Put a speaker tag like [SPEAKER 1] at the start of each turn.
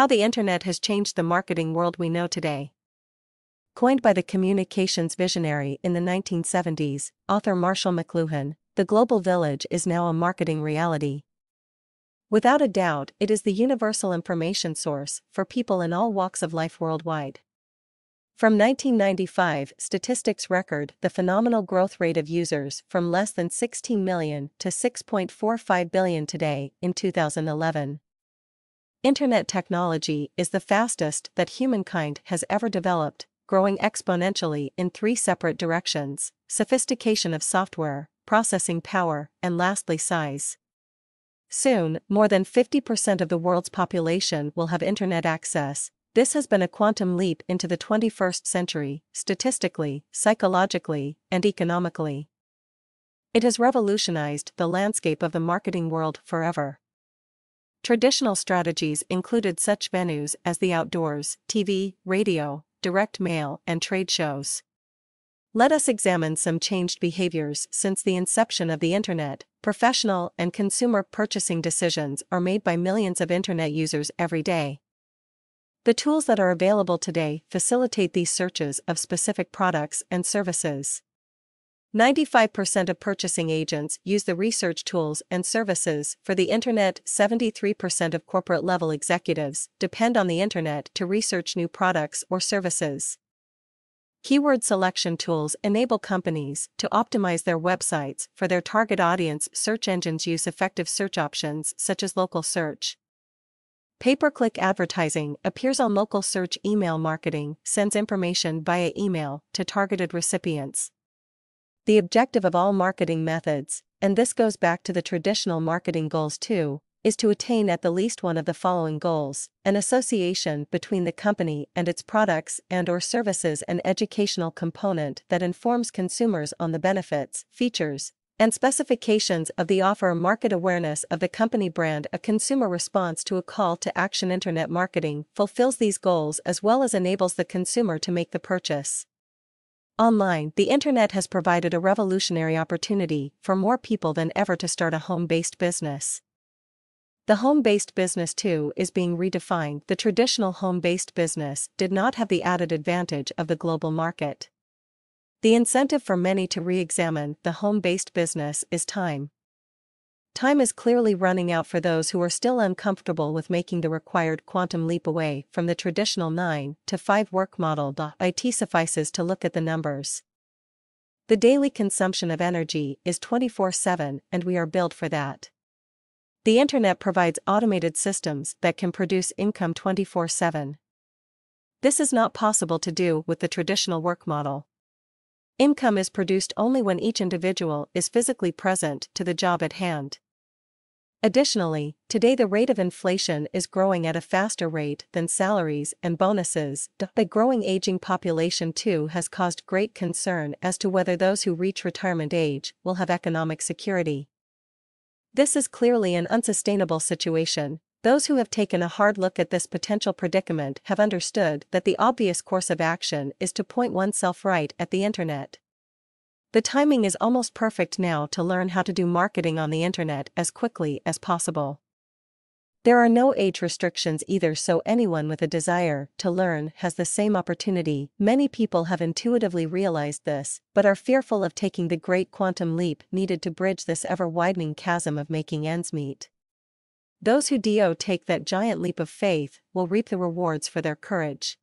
[SPEAKER 1] How the Internet has changed the marketing world we know today. Coined by the communications visionary in the 1970s, author Marshall McLuhan, the global village is now a marketing reality. Without a doubt, it is the universal information source for people in all walks of life worldwide. From 1995, statistics record the phenomenal growth rate of users from less than 16 million to 6.45 billion today in 2011. Internet technology is the fastest that humankind has ever developed, growing exponentially in three separate directions sophistication of software, processing power, and lastly, size. Soon, more than 50% of the world's population will have internet access, this has been a quantum leap into the 21st century, statistically, psychologically, and economically. It has revolutionized the landscape of the marketing world forever. Traditional strategies included such venues as the outdoors, TV, radio, direct mail, and trade shows. Let us examine some changed behaviors since the inception of the Internet. Professional and consumer purchasing decisions are made by millions of Internet users every day. The tools that are available today facilitate these searches of specific products and services. 95% of purchasing agents use the research tools and services for the Internet. 73% of corporate level executives depend on the Internet to research new products or services. Keyword selection tools enable companies to optimize their websites for their target audience. Search engines use effective search options such as local search. Pay-per-click advertising appears on local search email marketing, sends information via email to targeted recipients. The objective of all marketing methods, and this goes back to the traditional marketing goals too, is to attain at the least one of the following goals, an association between the company and its products and or services an educational component that informs consumers on the benefits, features, and specifications of the offer market awareness of the company brand a consumer response to a call to action internet marketing fulfills these goals as well as enables the consumer to make the purchase online the internet has provided a revolutionary opportunity for more people than ever to start a home-based business. The home-based business too is being redefined. The traditional home-based business did not have the added advantage of the global market. The incentive for many to re examine the home based business is time. Time is clearly running out for those who are still uncomfortable with making the required quantum leap away from the traditional 9 to 5 work model. IT suffices to look at the numbers. The daily consumption of energy is 24 7, and we are built for that. The Internet provides automated systems that can produce income 24 7. This is not possible to do with the traditional work model. Income is produced only when each individual is physically present to the job at hand. Additionally, today the rate of inflation is growing at a faster rate than salaries and bonuses. The growing aging population too has caused great concern as to whether those who reach retirement age will have economic security. This is clearly an unsustainable situation, those who have taken a hard look at this potential predicament have understood that the obvious course of action is to point oneself right at the internet. The timing is almost perfect now to learn how to do marketing on the internet as quickly as possible. There are no age restrictions either, so anyone with a desire to learn has the same opportunity. Many people have intuitively realized this, but are fearful of taking the great quantum leap needed to bridge this ever widening chasm of making ends meet. Those who do take that giant leap of faith will reap the rewards for their courage.